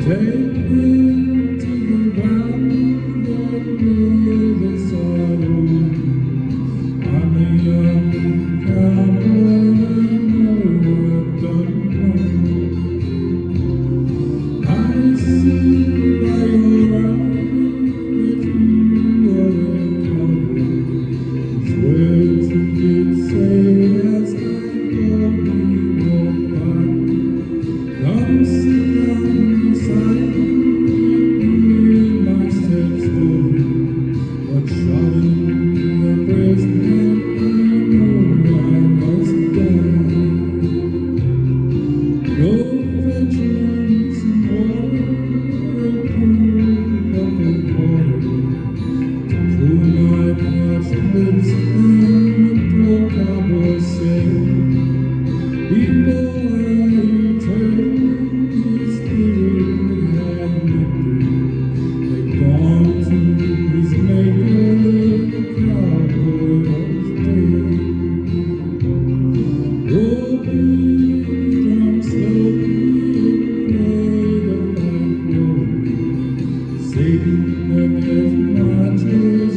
Before Baby, what does matter?